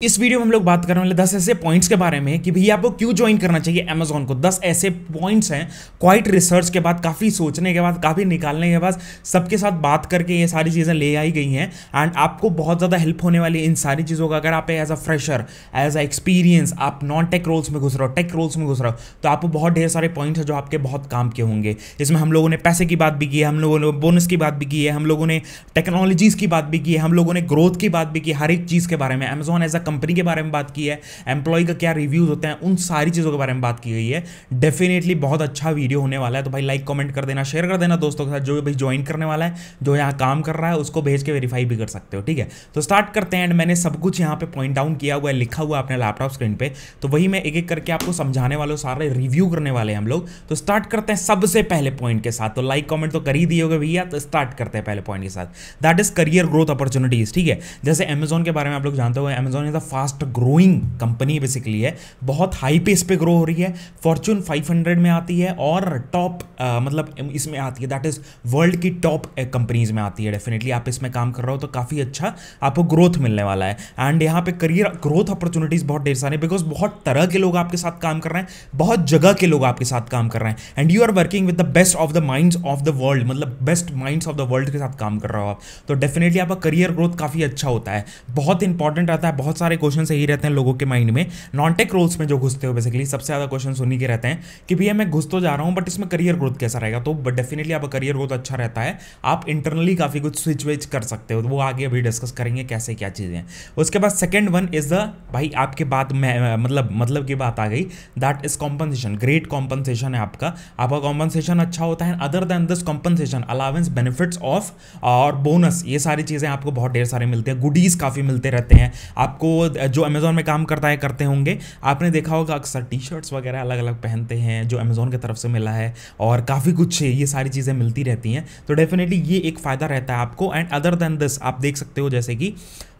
इस वीडियो में हम लोग बात करने वाले 10 ऐसे पॉइंट्स के बारे में कि भैया आपको क्यों ज्वाइन करना चाहिए अमेजोन को? 10 ऐसे पॉइंट्स हैं क्वाइट रिसर्च के बाद, काफ़ी सोचने के बाद, काफ़ी निकालने के बाद, सबके साथ बात करके ये सारी चीज़ें ले आई गई हैं। एंड आपको बहुत ज़्यादा हेल्प होने वाली इन सारी चीज़ों का, अगर आप as a fresher as a experience आप नॉन टेक रोल्स में घुस रहे हो टेक रोल्स में घुस रहे हो तो आपको बहुत ढेर सारे पॉइंट्स हैं जो आपके बहुत काम के होंगे। इसमें हम लोगों ने पैसे की बात भी की है, हम लोगों ने बोनस की बात भी की है, हम लोगों ने टेक्नोलॉजीज़ की बात भी की है, हम लोगों ने ग्रोथ की बात भी की हर एक चीज़ के बारे में। अमेजोन एज अ कंपनी के बारे में बात की है एम्प्लॉय का क्या रिव्यूज़ होते हैं, उन सारी चीज़ों के बारे में बात की गई है। डेफिनेटली बहुत अच्छा वीडियो होने वाला है तो भाई लाइक कमेंट कर देना शेयर कर देना दोस्तों के साथ, जो भाई ज्वाइन करने वाला है, जो यहाँ काम कर रहा है, उसको भेज के वेरीफाई भी कर सकते हो, ठीक है? तो स्टार्ट करते हैं एंड मैंने सब कुछ यहाँ पे पॉइंट डाउन किया हुआ है, लिखा हुआ अपने लैपटॉप स्क्रीन पे। तो वही मैं एक एक करके आपको समझाने वाले सारे रिव्यू करने वाले हैं हम लोग। तो स्टार्ट करते हैं सबसे पहले पॉइंट के साथ। तो लाइक कमेंट तो कर ही दिए भैया तो स्टार्ट करते हैं पहले पॉइंट के साथ। That is career growth opportunities ठीक है? जैसे अमेजोन के बारे में आप लोग जानते हो Amazon is a fast growing company company basically है, बहुत हाई पेस पे ग्रो हो रही है फॉर्चून 500 में आती है और टॉप मतलब इसमें आती है दैट इज़ वर्ल्ड की टॉप कंपनीज़ में आती है डेफिनेटली आप इसमें काम कर रहे हो तो काफ़ी अच्छा आपको ग्रोथ मिलने वाला है। एंड यहाँ पे करियर ग्रोथ अपॉर्चुनिटीज़ बहुत ढेर सारे बिकॉज़ बहुत तरह के लोग आपके साथ काम कर रहे हैं, बहुत जगह के लोग आपके साथ काम कर रहे हैं। And you are working with the best of the minds of the world मतलब best minds of the world के साथ काम कर रहे हो आप। तो डेफिनेटली आपका करियर ग्रोथ काफ़ी अच्छा होता है। बहुत इंपॉर्टेंट रहता है, बहुत सारे क्वेश्चन सही रहते हैं लोगों के माइंड में। नॉन टेक रोल्स में जो घुसते हो बेसिकली सबसे ज़्यादा क्वेश्चन सुनी के रहते हैं कि भैया मैं घुस तो जा रहा हूँ बट इसमें करियर ग्रोथ कैसा रहेगा? तो डेफिनेटली आपका करियर ग्रोथ अच्छा रहता है। आप इंटरनली काफ़ी कुछ स्विच विच कर सकते हो। तो वो आगे अभी डिस्कस करेंगे कैसे क्या चीज़ें उसके बाद सेकेंड वन इज़ द भाई आपके बाद मतलब मतलब की बात आ गई। That is compensation great compensation है आपका। आपका कॉम्पनसेशन अच्छा होता है। Other than this compensation allowance benefits of और बोनस ये सारी चीज़ें आपको बहुत ढेर सारे मिलते हैं। गुडीज़ काफ़ी मिलते रहते हैं। आपको जो अमेजोन में काम करता है, करते होंगे। आपने देखा होगा, अक्सर टी शर्ट्स वगैरह अलग अलग पहनते हैं, जो अमेज़ोन की तरफ़ से मिला है, और काफ़ी कुछ ये सारी चीज़ें मिलती रहती हैं। तो डेफिनेटली ये एक फ़ायदा रहता है आपको एंड अदर देन दिस आप देख सकते हो जैसे कि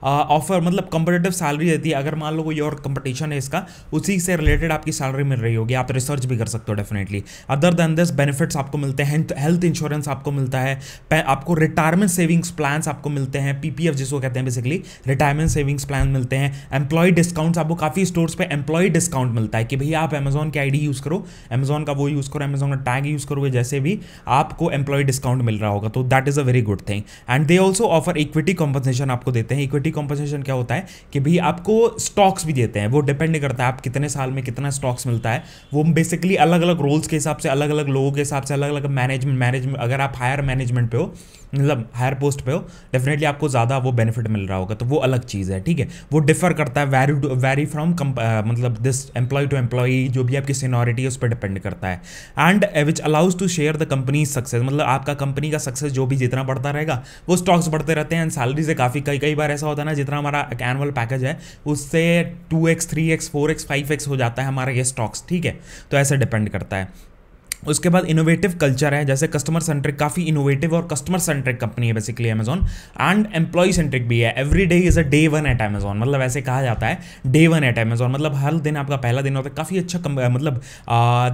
ऑफ़र मतलब कंपटेटिव सैलरी रहती है। अगर मान लो कोई और कंपटीशन है इसका, उसी से रिलेटेड आपकी सैलरी मिल रही होगी। आप रिसर्च भी कर सकते हो definitely other than this benefits आपको मिलते हैं हेल्थ इंश्योरेंस आपको मिलता है आपको रिटायरमेंट सेविंग्स प्लान आपको मिलते हैं पीपीएफ जिसको कहते हैं बेसिकली रिटायरमेंट सेविंग्स प्लान मिलते हैं। एम्प्लॉय डिस्काउंट्स आपको काफ़ी स्टोर्स पे एम्प्लॉय डिस्काउंट मिलता है कि भैया आप अमेजोन की आईडी यूज़ करो अमेजोन का वो यूज़ करो अमेजोन का टैग यूज़ करोगे, जैसे भी आपको एम्प्लॉय डिस्काउंट मिल रहा होगा। तो that is a very good thing and they also offer equity compensation आपको देते हैं। इक्विटी कॉम्पनसेशन क्या होता है कि भाई आपको स्टॉक्स भी देते हैं। वो डिपेंड करता है आप कितने साल में कितना स्टॉक्स मिलता है। वो बेसिकली अलग अलग रोल्स के हिसाब से अलग अलग लोगों के हिसाब से अलग अलग मैनेजमेंट मैनेजमेंट अगर आप हायर मैनेजमेंट पे हो मतलब हायर पोस्ट पे हो डेफिनेटली आपको ज़्यादा वो बेनिफिट मिल रहा होगा। तो वो अलग चीज़ है, ठीक है? वो डिफर करता है वैरी वैरी फ्रॉम मतलब दिस एम्प्लॉय टू एम्प्लॉय जो भी आपकी सीनोरिटी है, उस पर डिपेंड करता है। And which allows to share the company success मतलब आपका कंपनी का सक्सेस जो भी जितना बढ़ता रहेगा, वो स्टॉक्स बढ़ते रहते हैं। एंड सैलरी से काफ़ी, कई कई बार ऐसा होता है ना, जितना हमारा एनुअल पैकेज है, उससे two x three x four x five x हो जाता है हमारा ये स्टॉक्स ठीक है? तो ऐसे डिपेंड करता है। उसके बाद इनोवेटिव कल्चर है, जैसे कस्टमर सेंट्रिक काफ़ी इनोवेटिव और कस्टमर सेंट्रिक कंपनी है basically Amazon and employ centric भी है। Every day is a day one at Amazon मतलब ऐसे कहा जाता है डे वन एट अमेजोन मतलब हर दिन आपका पहला दिन होता है। काफ़ी अच्छा मतलब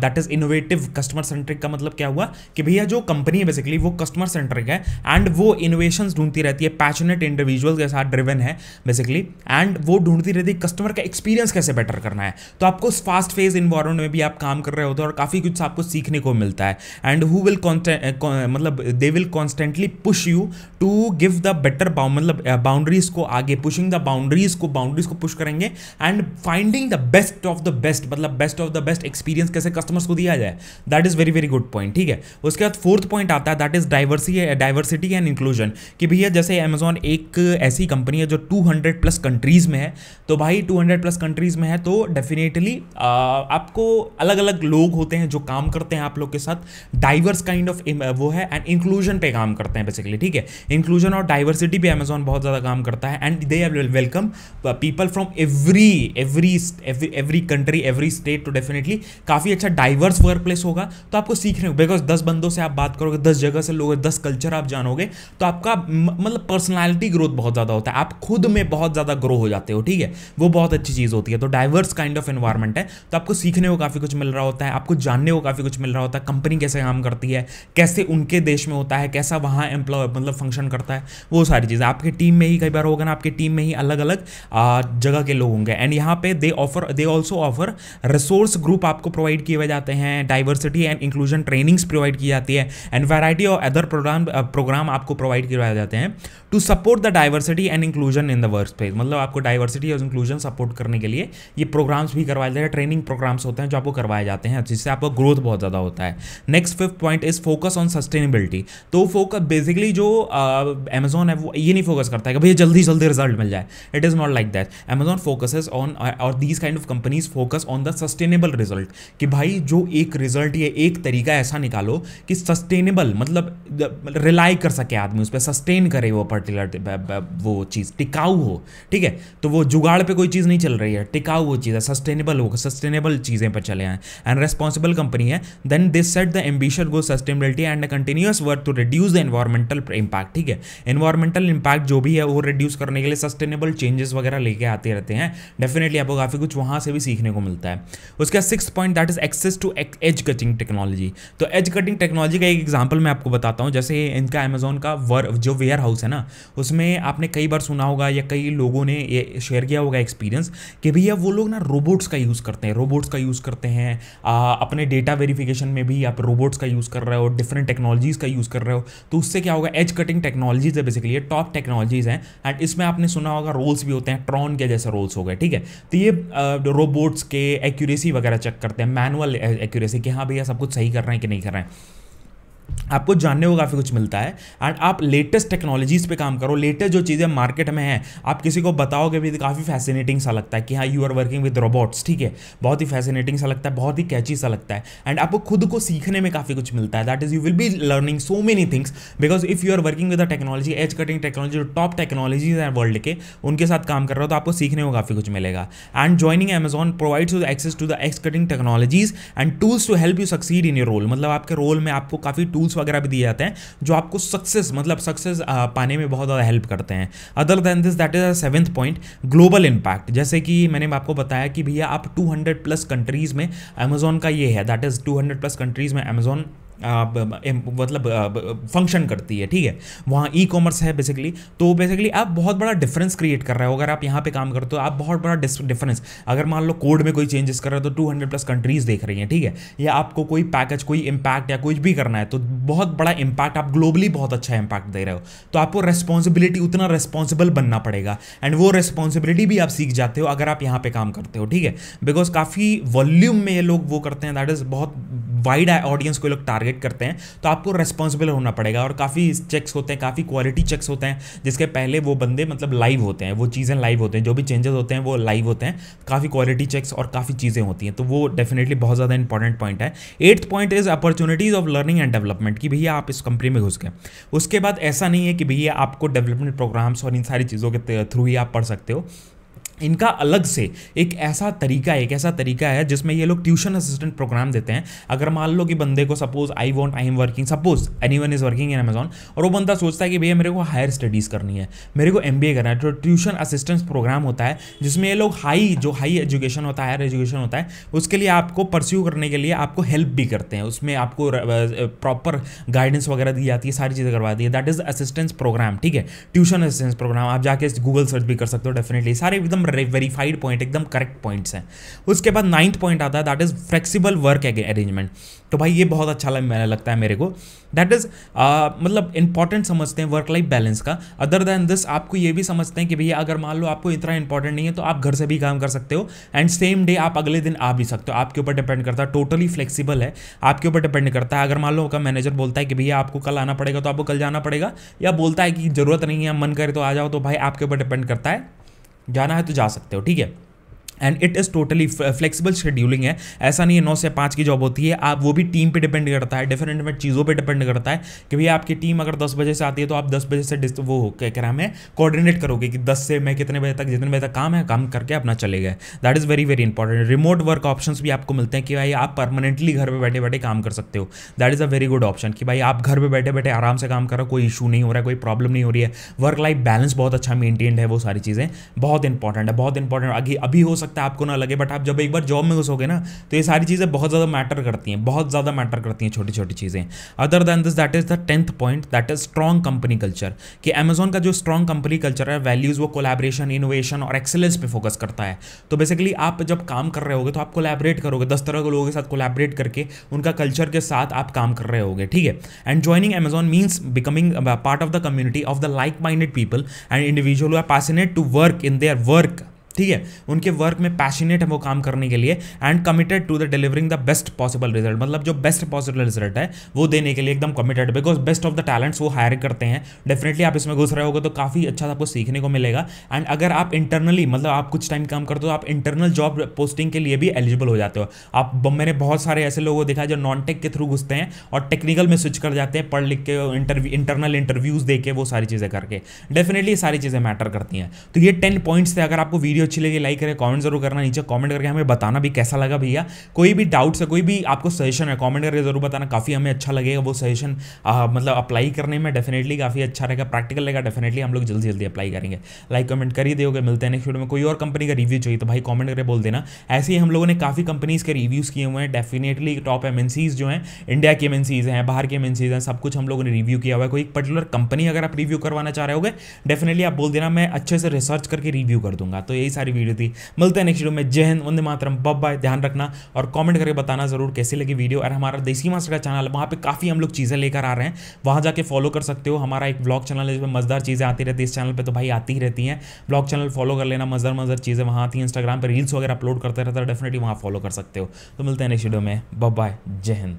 that is innovative customer centric का मतलब क्या हुआ कि भैया जो कंपनी है बेसिकली वो कस्टमर सेंट्रिक है एंड वो इनोवेशन ढूंढती रहती है पैशनेट इंडिविजुअल के साथ ड्रिवन है बेसिकली एंड वो ढूंढती रहती है कस्टमर का एक्सपीरियंस कैसे बेटर करना है। तो आपको फास्ट फ़ेज़ इन्वायरमेंट में भी आप काम कर रहे होते हैं और काफ़ी कुछ आपको सीखने को मिलता है। एंड हु विल मतलब they will constantly push you to give the better मतलब बाउंड्रीज को आगे पुशिंग द बाउंड्रीज को बाउंड्रीज को पुश करेंगे and finding the best of the best मतलब best of the best experience कैसे कस्टमर्स को दिया जाए। That is very very good point ठीक है? उसके बाद फोर्थ पॉइंट आता है that is diverse diversity and inclusion कि भैया जैसे अमेजोन एक ऐसी कंपनी है जो 200 प्लस कंट्रीज़ में है तो भाई 200 प्लस कंट्रीज़ में है तो डेफिनेटली आपको अलग अलग लोग होते हैं जो काम करते हैं आप लोग के साथ डाइवर्स काइंड ऑफ़ वो है एंड इंक्लूजन पे काम करते हैं बेसिकली ठीक है? इंक्लूजन और डाइवर्सिटी पे अमेजोन बहुत ज़्यादा काम करता है and they welcome people from every every every country every state तो डेफिनेटली काफ़ी अच्छा डाइवर्स वर्क प्लेस होगा तो आपको सीखने बिकॉज़ दस बंदों से आप बात करोगे, दस जगह से लोग, दस कल्चर आप जानोगे तो आपका मतलब पर्सनैलिटी ग्रोथ बहुत ज़्यादा होता है। आप खुद में बहुत ज़्यादा ग्रो हो जाते हो, ठीक है? वो बहुत अच्छी चीज़ होती है। तो डाइवर्स काइंड ऑफ़ एनवायरमेंट है तो आपको सीखने को काफ़ी कुछ मिल रहा होता है, आपको जानने को काफ़ी कुछ मिल रहा होता है कंपनी कैसे काम करती है, कैसे उनके देश में होता है, कैसा वहाँ एम्प्लॉय मतलब फ़ंक्शन करता है, वो सारी चीज़ें। आपकी टीम में ही कई बार होगा ना, आपकी टीम में ही अलग अलग जगह के लोग होंगे। एंड यहाँ पे they offer they also offer resource group आपको प्रोवाइड किए जाते हैं diversity and inclusion trainings provide की जाती है and variety of other program program आपको प्रोवाइड करवाए जाते हैं to support the diversity and inclusion in the work space मतलब आपको डाइवर्सिटी और इंक्लूजन सपोर्ट करने के लिए ये प्रोग्राम्स भी करवाए जाते हैं ट्रेनिंग प्रोग्राम्स होते हैं जो आपको करवाए जाते हैं, जिससे आपका ग्रोथ बहुत ज़्यादा होता है। Next fifth point is focus on sustainability तो फोकस बेसिकली जो अमेजोन है, वो ये नहीं फोकस करता है कि भैया जल्दी जल्दी रिज़ल्ट मिल जाए। It is not like that Amazon focuses on और these kind of companies focus on the sustainable result कि भाई जो एक रिज़ल्ट या एक तरीका ऐसा निकालो कि सस्टेनेबल मतलब रिलाई कर सके आदमी उस पर सस्टेन करे वो पर्टिकुलर वो चीज़, टिकाऊ हो। ठीक है? तो वो जुगाड़ पे कोई चीज़ नहीं चल रही है। टिकाऊ वो चीज़ है। सस्टेनेबल हो सस्टेनेबल चीज़ें पर चले हैं एंड रेस्पॉन्सिबल कंपनी है। Then this set the ambition go sustainability and continuous work to reduce the environmental impact ठीक है? एनवायरमेंटल इम्पैक्ट जो भी है, वो रिड्यूस करने के लिए सस्टेनेबल चेंजेस वगैरह लेके आते रहते हैं। डेफिनेटली आपको काफ़ी कुछ वहाँ से भी सीखने को मिलता है। उसका six point that is access to edge cutting technology तो एज कटिंग टेक्नोलॉजी का एक एग्ज़ाम्पल मैं आपको बताता हूँ। जैसे इनका अमेजोन का वर जो वेयर हाउस है ना, उसमें आपने कई बार सुना होगा या कई लोगों ने ये शेयर किया होगा एक्सपीरियंस कि भैया वो लोग ना रोबोट्स का यूज़ करते हैं रोबोट्स का यूज़ करते हैं। अपने डेटा वेरिफिकेशन में भी आप रोबोट्स का यूज़ कर रहे हो डिफरेंट टेक्नोलॉजीज़ का यूज़ कर रहे हो तो उससे क्या होगा? एज कटिंग टेक्नोलॉजीज़ है बेसिकली टॉप टेक्नोलॉजीज़ हैं। एंड इसमें आपने सुना होगा रोल्स भी होते हैं ट्रॉन के जैसे रोल्स हो गए, ठीक है? तो ये रोबोट्स के एक्यूरेसी वगैरह चेक करते हैं मैनुअल एक्यूरेसी कि हाँ भैया सब कुछ सही कर रहे हैं कि नहीं कर रहे हैं। आपको जानने को काफ़ी कुछ मिलता है। एंड आप लेटेस्ट टेक्नोलॉजीज़ पे काम करो। लेटेस्ट जो चीज़ें मार्केट में हैं, आप किसी को बताओगे भी तो काफ़ी फैसिनेटिंग सा लगता है कि हाँ you are working with robots ठीक है? बहुत ही फैसिनेटिंग सा लगता है, बहुत ही कैची सा लगता है। एंड आपको खुद को सीखने में काफ़ी कुछ मिलता है। That is you will be learning so many things because if you are working with the technology edge cutting technology जो टॉप टेक्नोलॉजीज़ हैं वर्ल्ड के, उनके साथ काम कर रहे हो तो आपको सीखने को काफ़ी कुछ मिलेगा। And joining Amazon provides you access to the x cutting technologies and tools to help you succeed in your role मतलब आपके रोल में आपको काफ़ी टूल्स वगैरह भी दिए जाते हैं, जो आपको सक्सेस मतलब सक्सेस पाने में बहुत ज़्यादा हेल्प करते हैं। Other than this that is a seventh point global impact जैसे कि मैंने आपको बताया कि भैया आप 200 प्लस कंट्रीज़ में अमेजोन का ये है दैट इज़ 200 प्लस कंट्रीज़ में अमेजोन मतलब फ़ंक्शन करती है, ठीक है? वहाँ ई कॉमर्स है बेसिकली तो बेसिकली आप बहुत बड़ा डिफरेंस क्रिएट कर रहे हो। अगर आप यहाँ पे काम करते हो, आप बहुत बड़ा डिफरेंस अगर मान लो कोड में कोई चेंजेस कर रहे हो तो 200 प्लस कंट्रीज़ देख रही हैं, ठीक है? या आपको कोई पैकेज कोई इम्पैक्ट या कुछ भी करना है तो बहुत बड़ा इम्पैक्ट आप ग्लोबली बहुत अच्छा इम्पैक्ट दे रहे हो। तो आपको रेस्पॉन्सिबिलिटी उतना रेस्पॉन्सिबल बनना पड़ेगा। एंड वो रेस्पॉन्सिबिलिटी भी आप सीख जाते हो अगर आप यहाँ पे काम करते हो, ठीक है? बिकॉज़ काफ़ी वॉल्यूम में ये लोग वो करते हैं दैट इज़ बहुत वाइड ऑडियंस को लोग टारगेट करते हैं तो आपको रेस्पॉन्सिबल होना पड़ेगा और काफ़ी चेक्स होते हैं, काफ़ी क्वालिटी चेक्स होते हैं, जिसके पहले वो बंदे मतलब लाइव होते हैं, वो चीज़ें लाइव होते हैं, जो भी चेंजेस होते हैं वो लाइव होते हैं, काफ़ी क्वालिटी चेक्स और काफ़ी चीज़ें होती हैं तो वो डेफिनेटली बहुत ज़्यादा इंपॉर्टेंट पॉइंट है। Eighth point is opportunities of learning and development कि भैया आप इस कंपनी में घुस गए। उसके बाद ऐसा नहीं है कि भैया आपको डेवलपमेंट प्रोग्राम्स और इन सारी चीज़ों के थ्रू ही आप पढ़ सकते हो। इनका अलग से एक ऐसा तरीका है एक ऐसा तरीका है जिसमें ये लोग ट्यूशन असिस्टेंट प्रोग्राम देते हैं। अगर मान लो कि बंदे को suppose I want I am working suppose anyone is working in Amazon और वो बंदा सोचता है कि भैया मेरे को हायर स्टडीज़ करनी है, मेरे को एमबीए करना है तो ट्यूशन असिस्टेंस प्रोग्राम होता है जिसमें ये लोग हाई जो हाई एजुकेशन होता है हायर एजुकेशन होता है, उसके लिए आपको परस्यू करने के लिए आपको हेल्प भी करते हैं। उसमें आपको प्रॉपर गाइडेंस वगैरह दी जाती है, सारी चीज़ें करवा दी है। दैट इज़ असिस्टेंस प्रोग्राम ठीक है? ट्यूशन असिस्टेंस प्रोग्राम आप जाके गूगल सर्च भी कर सकते हो डेफिनेटली सारे एकदम वेरीफाइड पॉइंट एकदम करेक्ट पॉइंट्स हैं। उसके बाद नाइन्थ पॉइंट आता है that is flexible work arrangement तो भाई ये बहुत अच्छा लगता है मेरे को। दैट इज़ मतलब इंपॉर्टेंट समझते हैं वर्क लाइफ बैलेंस का। अदर देन दिस आपको ये भी समझते हैं कि भैया अगर मान लो आपको इतना इंपॉर्टेंट नहीं है तो आप घर से भी काम कर सकते हो। एंड सेम डे आप अगले दिन आ भी सकते हो। आपके ऊपर डिपेंड करता है टोटली फ्लेक्सिबल है। आपके ऊपर डिपेंड करता है। अगर मान लो का मैनेजर बोलता है कि भैया आपको कल आना पड़ेगा तो आपको कल जाना पड़ेगा। या बोलता है कि ज़रूरत नहीं है, मन करे तो आ जाओ तो भाई आपके ऊपर डिपेंड करता है। जाना है तो जा सकते हो ठीक है? And it is totally flexible scheduling है। ऐसा नहीं है, नौ से पाँच की जॉब होती है। आप वो भी टीम पे डिपेंड करता है। डिफरेंट डिफरेंट चीज़ों पे डिपेंड करता है कि भैया आपकी टीम अगर दस बजे से आती है तो आप दस बजे से वो क्या रहा है कोऑर्डिनेट करोगे कि दस से मैं कितने बजे तक, जितने बजे तक काम है, काम करके अपना चले गए। That is very very important remote work option भी आपको मिलते हैं कि भाई आप परमानेंटली घर पर बैठे बैठे काम कर सकते हो। That is a very good option कि भाई आप घर पर बैठे बैठे आराम से काम करो, कोई इशू नहीं हो रहा है, कोई प्रॉब्लम नहीं हो रही है। वर्क लाइफ बैलेंस बहुत अच्छा मेंटेन्ड है वो सारी चीज़ें। बहुत इंपॉर्टेंट है, बहुत इंपॉर्टेंट अभी अभी हो सकता सकता है आपको ना लगे बट आप जब एक बार जॉब में घुसोगे ना तो ये सारी चीज़ें बहुत ज़्यादा मैटर करती हैं, बहुत ज़्यादा मैटर करती हैं छोटी छोटी चीज़ें। Other than this that is the tenth point that is strong company culture कि अमेजोन का जो स्ट्रॉन्ग कंपनी कल्चर है वैल्यूज़ वो कोलैबोरेशन इनोवेशन और एक्सेलेंस पे फोकस करता है। तो बेसिकली आप जब काम कर रहे होगे तो आप कोलैबोरेट करोगे, दस तरह के लोगों के साथ कोलैबोरेट करके, उनका कल्चर के साथ आप काम कर रहे होगे, ठीक है? And joining Amazon means becoming part of the community of the like minded people and individual are passionate to work in their work ठीक है? उनके वर्क में पैशनेट है वो काम करने के लिए and committed to the delivering the best possible result मतलब जो बेस्ट पॉसिबल रिज़ल्ट है, वो देने के लिए एकदम committed because best of the talents वो हायर करते हैं। डेफिनेटली आप इसमें घुस रहे होगे तो काफ़ी अच्छा आपको सीखने को मिलेगा। एंड अगर आप इंटरनली मतलब आप कुछ टाइम काम करते हो, आप इंटरनल जॉब पोस्टिंग के लिए भी एलिजिबल हो जाते हो। आप मैंने बहुत सारे ऐसे लोगों को देखा जो नॉन टेक के थ्रू घुसते हैं और टेक्निकल में स्विच कर जाते हैं, पढ़ लिख के इंटरव्यू इंटरनल इंटरव्यूज़ दे के वो सारी चीज़ें करके। डेफिनेटली सारी चीज़ें मैटर करती हैं। तो ये टेन पॉइंट्स थे। अगर आपको वीडियो अच्छी लगी लाइक करें कमेंट ज़रूर करना, नीचे कमेंट करके हमें बताना भी कैसा लगा भैया। कोई भी डाउट्स है कोई भी आपको सजेशन है कमेंट करके ज़रूर बताना, काफ़ी हमें अच्छा लगेगा वो सजेशन मतलब अप्लाई करने में डेफिनेटली काफ़ी अच्छा रहेगा प्रैक्टिकल रहेगा डेफिनेटली हम लोग जल्दी जल्दी अप्लाई करेंगे। लाइक कमेंट कर ही दोगे मिलते हैं नेक्स्ट वीडियो में कोई और कंपनी का रिव्यू चाहिए तो भाई कमेंट करके बोल देना। ऐसे ही हम लोगों ने काफ़ी कंपनीज़ के रिव्यूज़ किए हुए हैं डेफिनेटली टॉप एम जो हैं इंडिया की एम हैं, बाहर के एम हैं, सब कुछ हम लोगों ने रिव्यू किया हुआ है। कोई पर्टिकुलर कंपनी अगर आप रिव्यू करवाना चाह रहे होगे डेफिनेटली आप बोल देना, मैं अच्छे से रिसर्च करके रिव्यू कर दूँगा। तो यही सारी वीडियो थी। मिलते हैं नेक्स्ट वीडियो में। जय हिंद, वंदे मातरम। बब बाय ध्यान रखना और कमेंट करके बताना ज़रूर कैसी लगी वीडियो और हमारा देसी मास्टर का चैनल वहाँ पे काफ़ी हम लोग चीज़ें लेकर आ रहे हैं। वहाँ जाके फॉलो कर सकते हो। हमारा एक ब्लॉग चैनल है, जिसमें मजदार चीज़ें आती रहती है। इस चैनल पर तो भाई आती ही रहती हैं। ब्लॉग चैनल फॉलो कर लेना, मजदार मजदार चीज़ें वहाँ आती हैं। इंस्टाग्राम पर रील्स वगैरह अपलोड करते रहता है डेफिनेटली वहाँ फॉलो कर सकते हो। तो मिलते हैं नेक्स्ट वीडियो में। बब बाय जय हिंद।